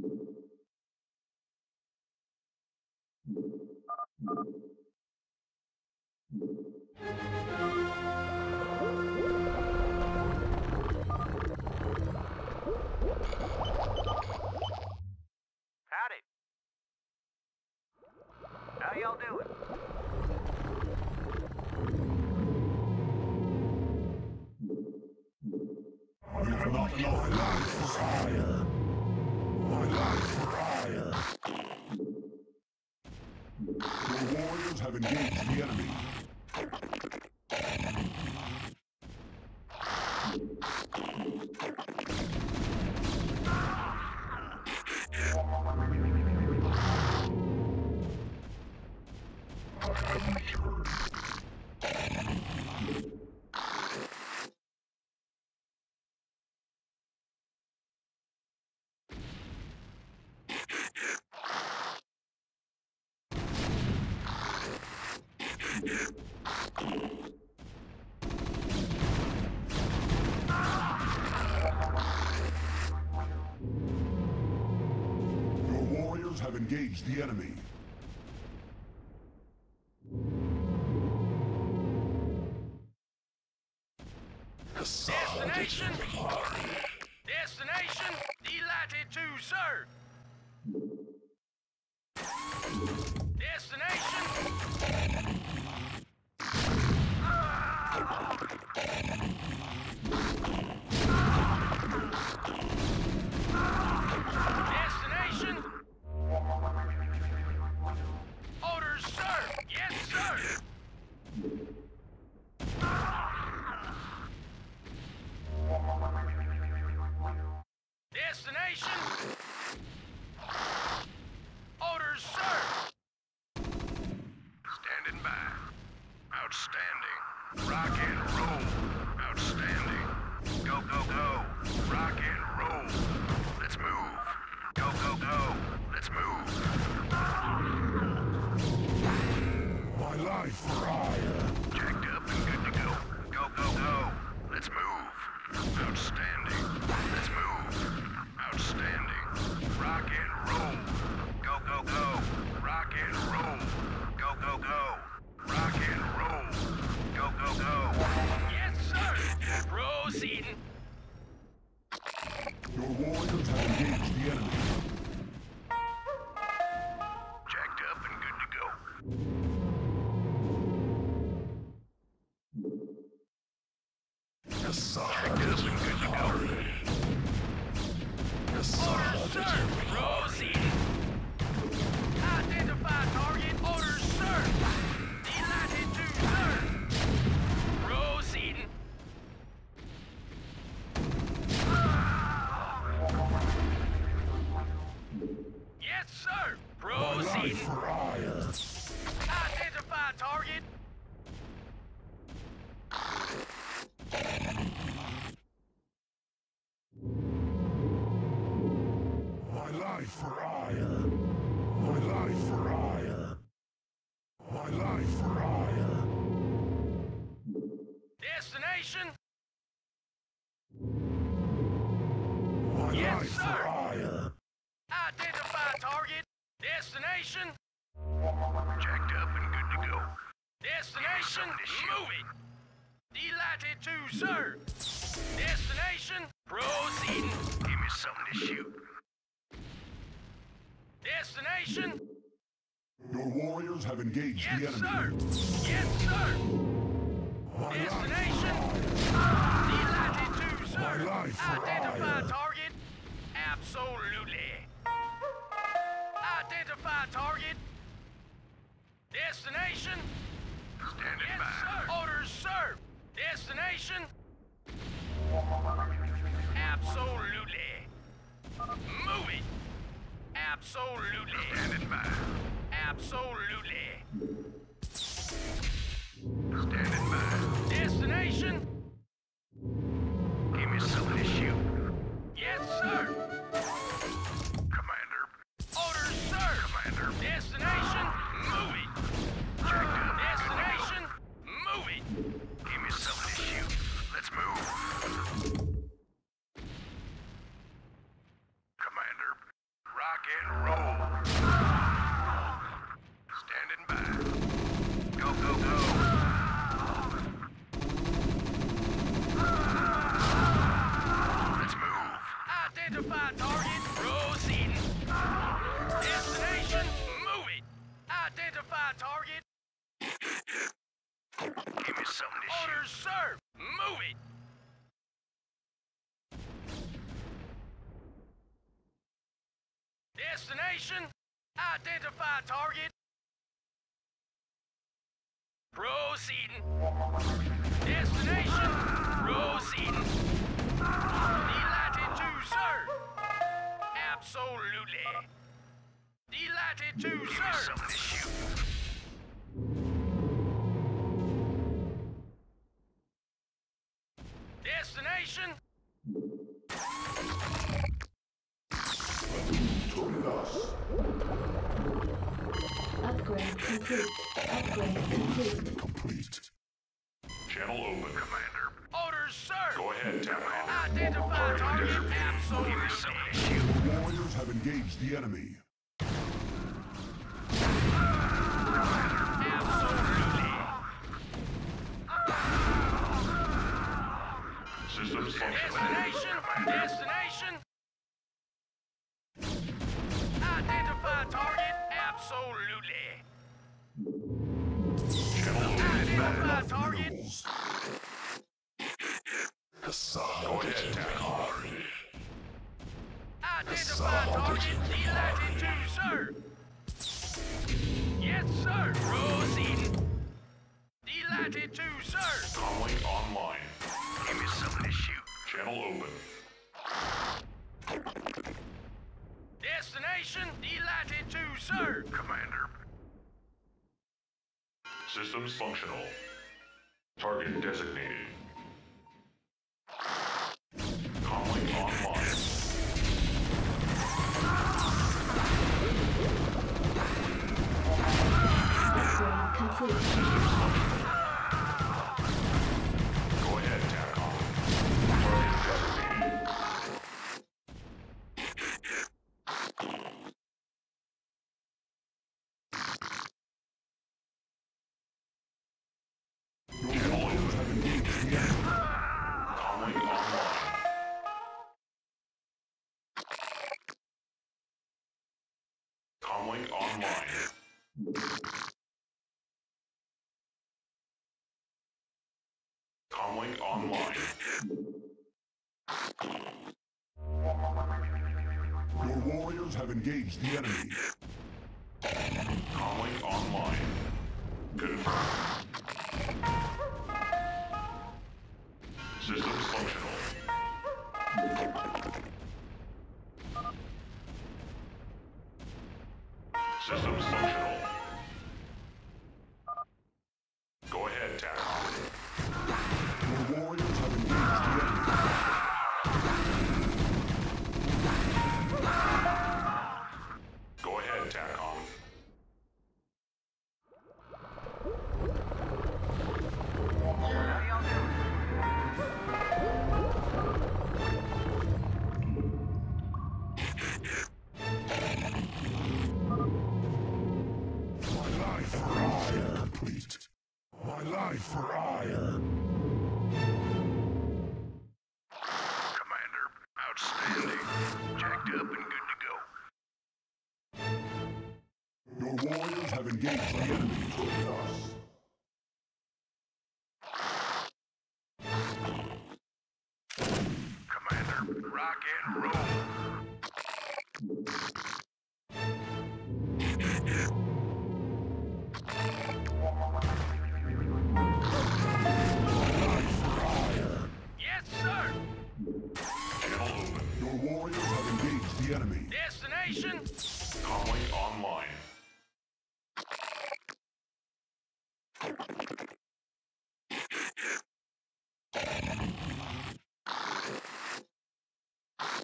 Howdy. How y'all doing? You've not for. engage the enemy. engage the enemy. Destination? Destination? Delighted to serve. Engage yes, the enemy. Sir. Yes, sir. My Destination. Ah, sir. My life Identify target. Absolutely. Identify target. Destination. Standing yes, by. Sir. Orders, sir. Destination. Absolutely. Move it. Absolutely. Standing by. Absolutely. Standing by. Destination? Give me something to shoot. Yes, sir! Identify target. Proceeding. Destination. Moving. Identify target. Give me something to shoot. Orders served. Moving. Destination. Identify target. Proceeding. Destination. Absolutely. Delighted to Give serve. something to shoot. Destination. Upgrade complete. Upgrade complete. Complete. Channel open. Commander, Orders served. Go ahead, TACOM. Warriors have engaged the enemy. Functional. Target designated. Comlink online. Comlink online. Your warriors have engaged the enemy. Comlink online. Confirmed. Systems functional. Systems functional. Warriors have engaged the enemy.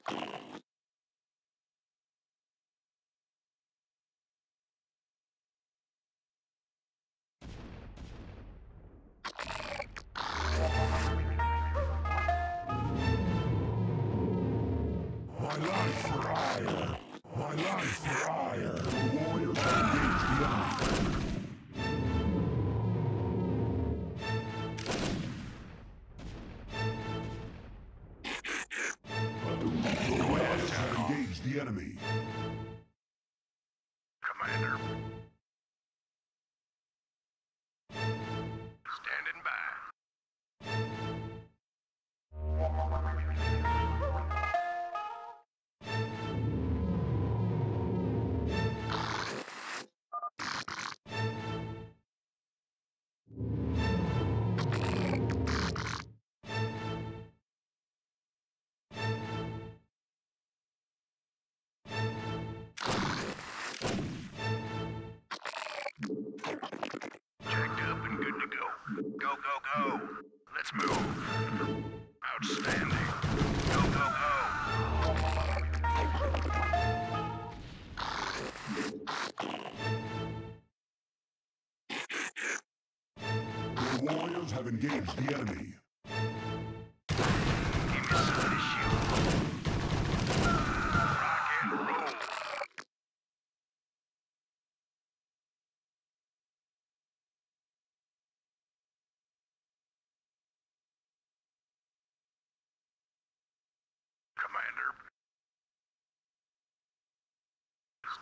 My life for Aiur. Aiur. Your warriors engaged the enemy. Go. Go, go. Let's move. Outstanding. Go, go, go. Your warriors have engaged the enemy.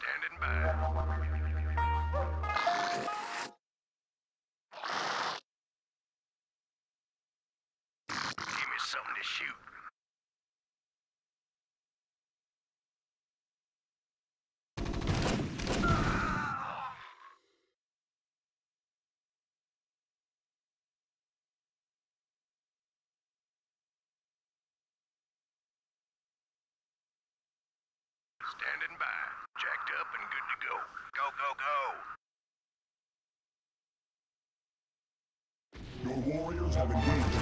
Standing by. Give me something to shoot. Standing by. Jacked up and good to go. Go, go, go. Your warriors have engaged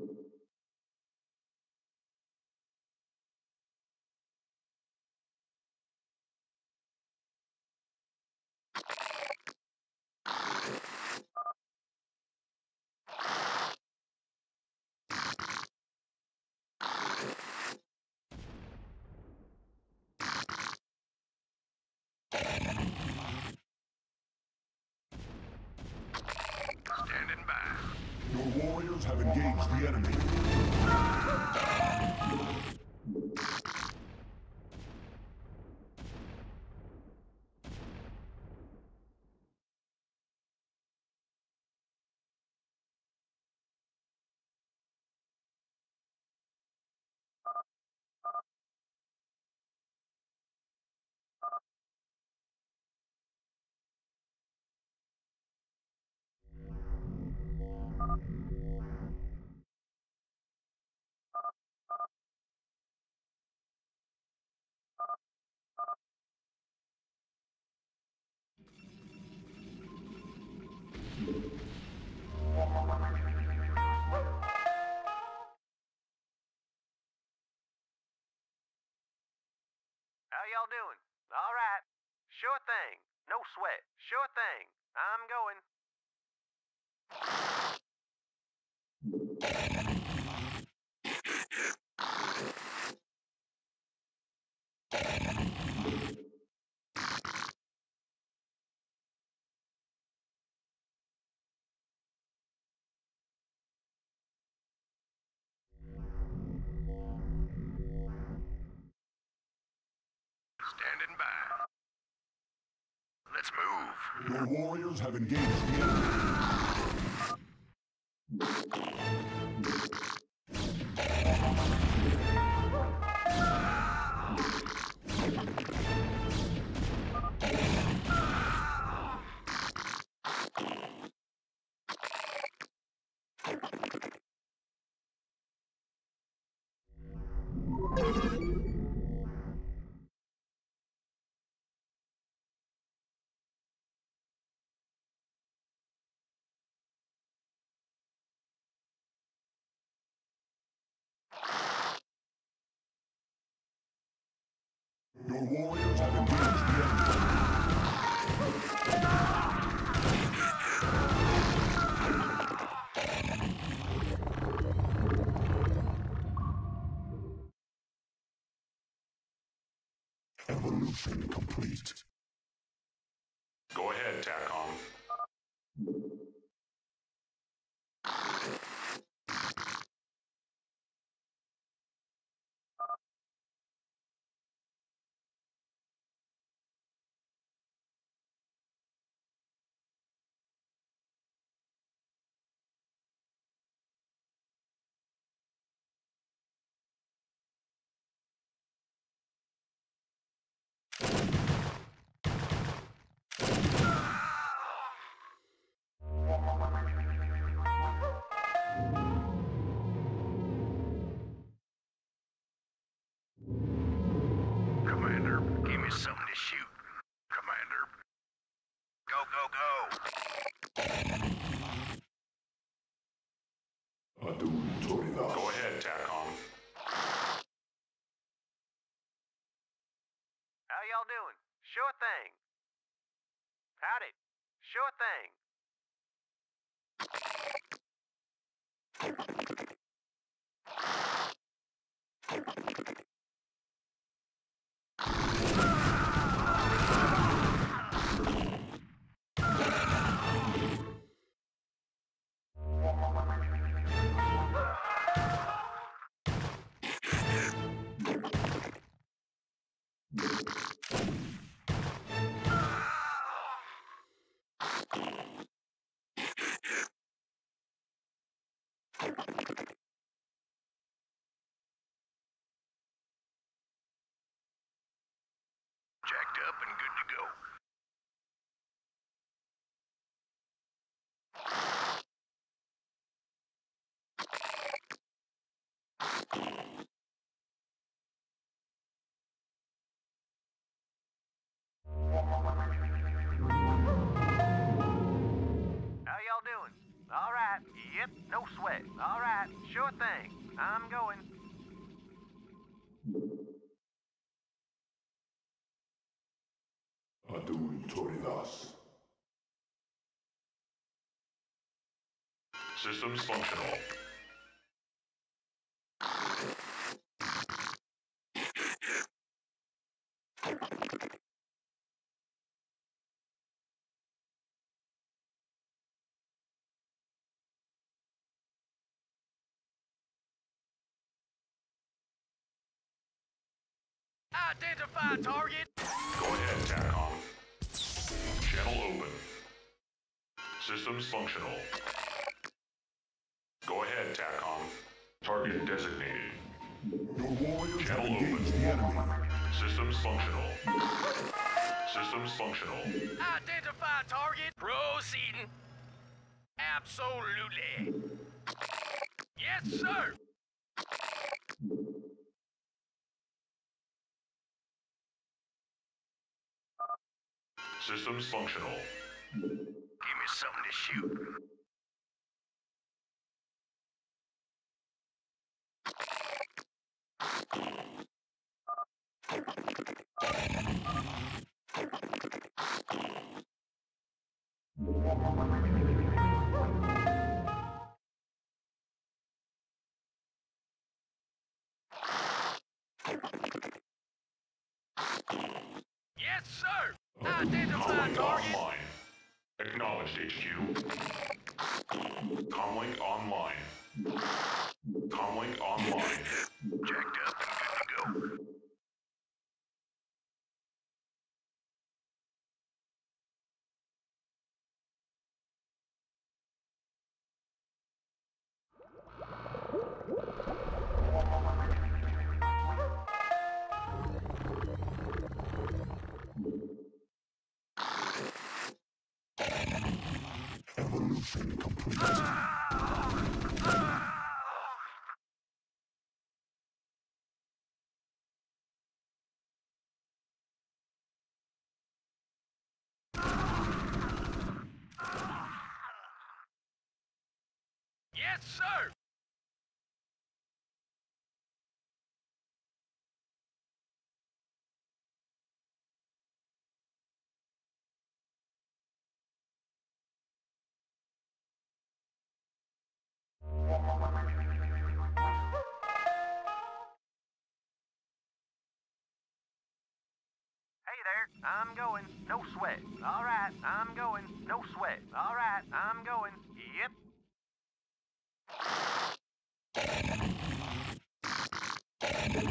Standing by. Your warriors have engaged the enemy. How y'all doing? All right. Sure thing. No sweat. Sure thing. I'm going. Standing by. Let's move. Your warriors have engaged. Warriors have engaged the enemy. Evolution complete. Go ahead, TACOM. To shoot. Commander. Go, go, go. Go ahead, TACOM. How y'all doing? Sure thing. Howdy. Sure thing. Jacked up and good to go. How y'all doing? All right. Yep, no sweat. All right. Sure thing. I'm going. Adun Toridas. Systems functional. Identify target. Go ahead, TACOM. Channel open. Systems functional. Go ahead, TACOM. Target designated. Your warriors have Channel engaged open. the enemy. Systems functional. Systems functional. Identify target. Proceeding. Absolutely. Yes, sir. Systems functional. Give me something to shoot. Yes, HQ. Comlink online. Comlink online. Jacked up and good to go. Yes, sir. There. I'm going. No sweat. All right, I'm going. No sweat. All right, I'm going. Yep. Jacked up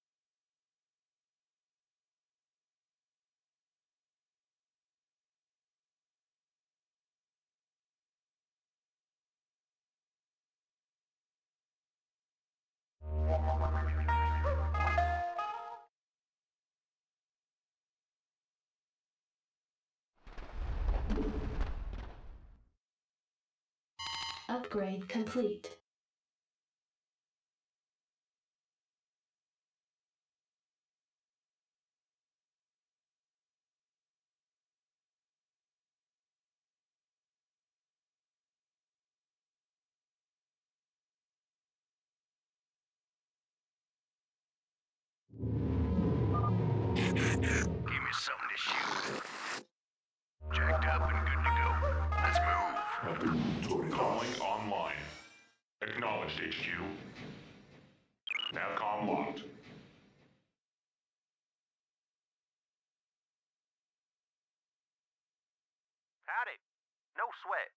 Upgrade complete. Acknowledged HQ. Navcom locked. Howdy. No sweat.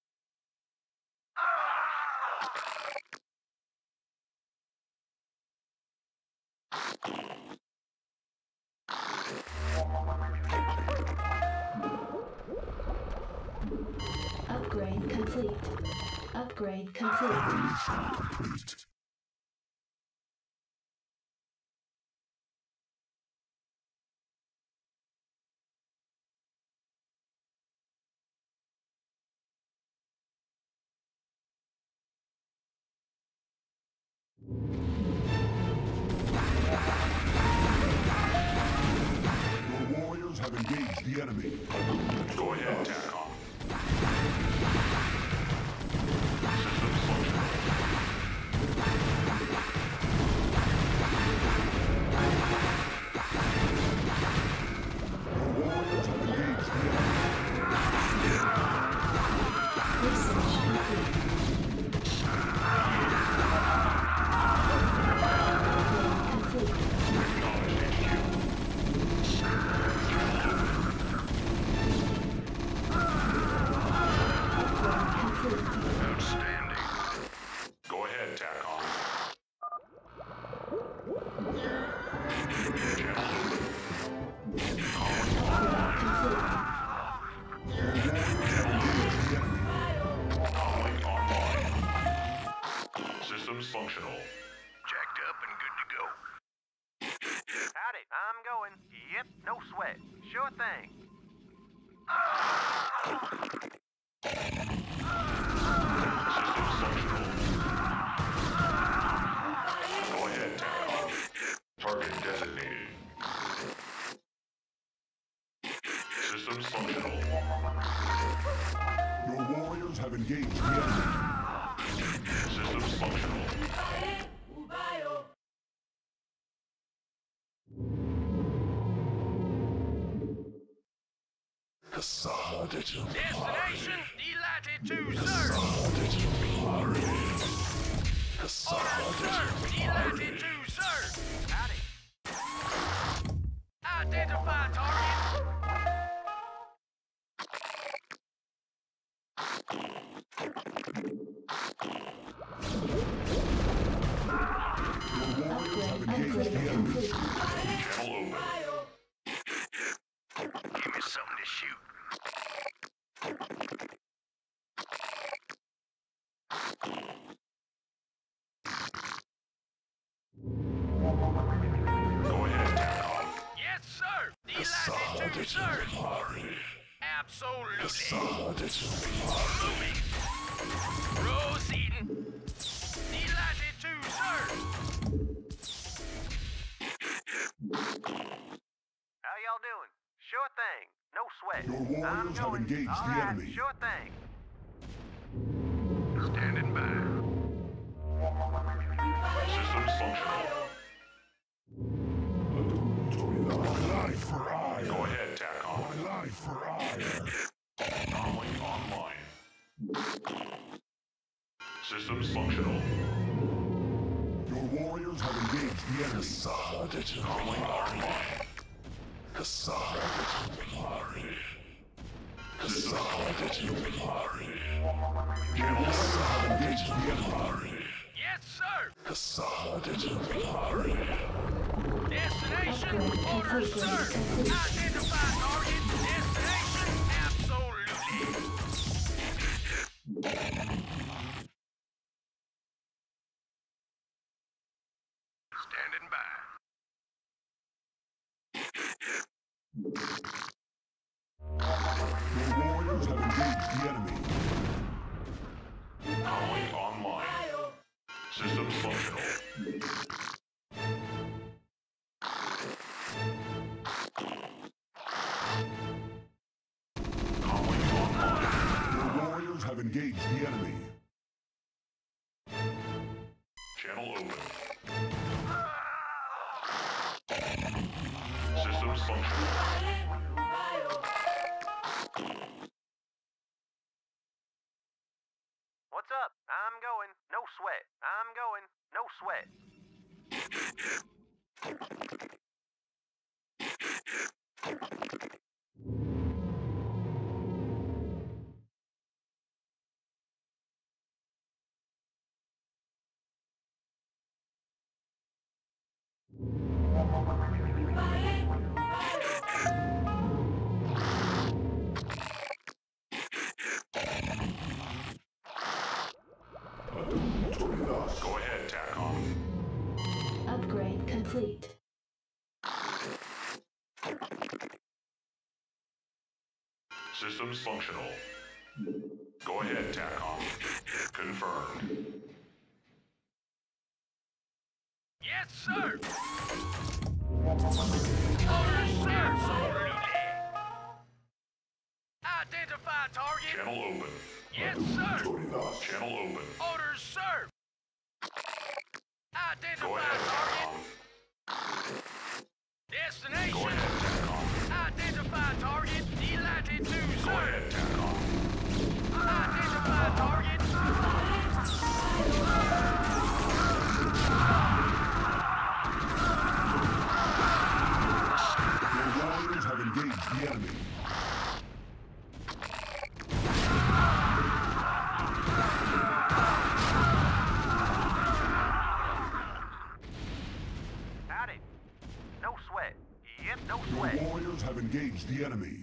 Upgrade complete. Upgrade complete. Your warriors have engaged the enemy. Go ahead, Systems functional. Jacked up and good to go. Howdy. I'm going. Yep. No sweat. Sure thing. Systems functional. Go ahead, TACOM. Target designated. Systems functional. Your warriors have engaged the enemy. Systems functional. Destination delighted to serve. Order served. Delighted to serve. Howdy. Identify target. Something to shoot. No. Your warriors I'm have engaged All the right, enemy. Sure thing. Standing by. Systems functional. My life for Aiur. Go ahead, TACOM. My life for Aiur. Comlink online. Systems functional. Your warriors have engaged the enemy. Decided. Comlink online. Decided. Systems functional. Hurry. Channel Have engaged the enemy. Yes, sir. Decided. Hurry. Destination. Upgrade Orders, complete. sir. Identify up? I'm going. No sweat. I'm going. No sweat. Systems functional. Go ahead, TACOM. Confirmed. The enemy.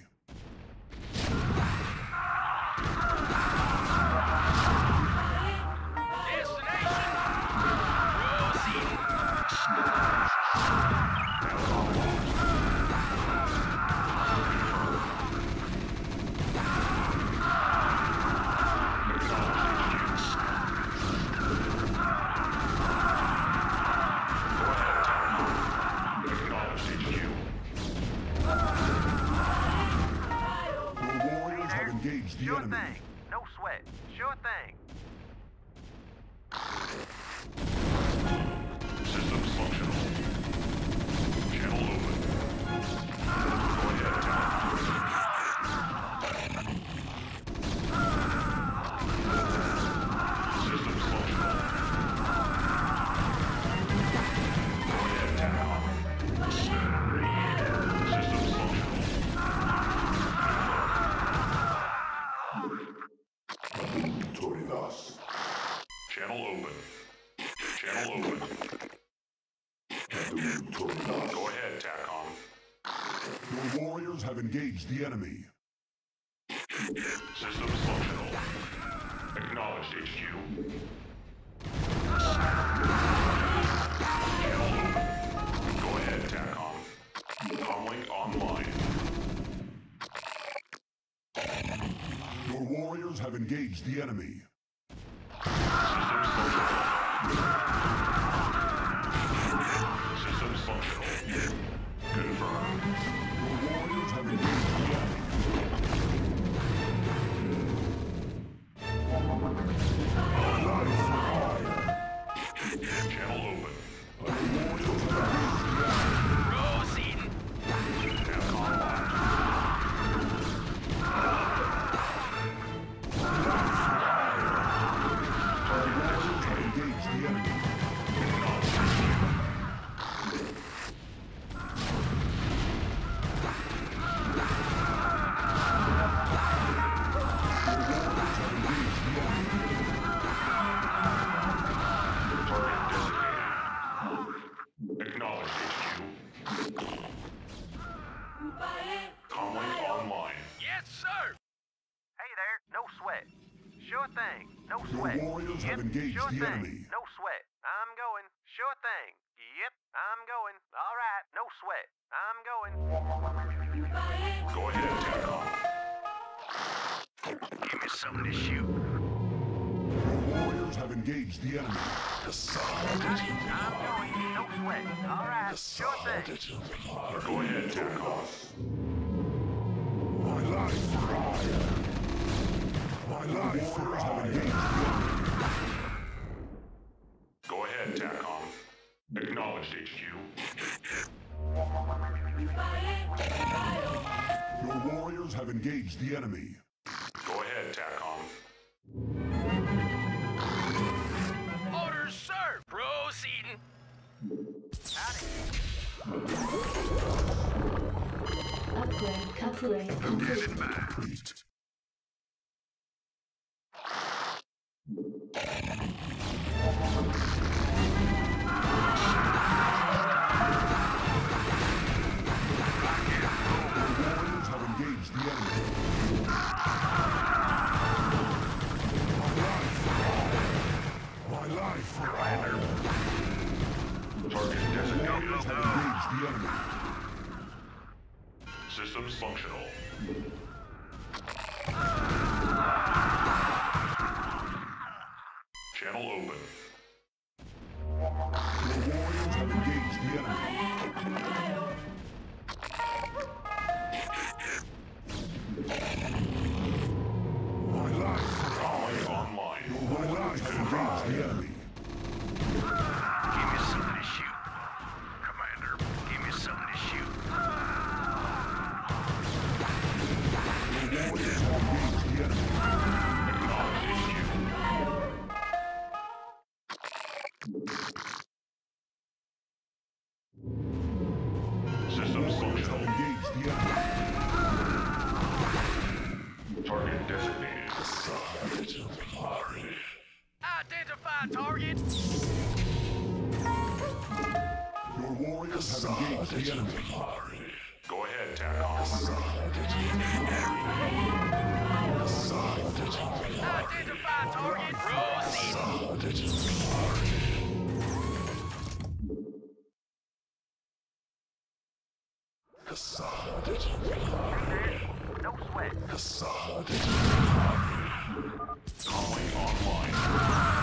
engage the enemy. System functional. Acknowledged HQ. Go ahead, TACOM. Comlink online. Your warriors have engaged the enemy. The thing. enemy. No sweat. I'm going. Sure thing. Yep, I'm going. All right, no sweat. I'm going. Go ahead, TACOM. Give me something to shoot. Your warriors have engaged the enemy. I'm going. No sweat. All right, sure thing. Go ahead, TACOM. My life for Aiur. My life for have warriors have engaged the enemy. Go ahead, TACOM. Orders, sir. Proceeding. Upgrade complete. complete. Channel open. Your warriors have engaged the enemy. No sweat. Comlink online.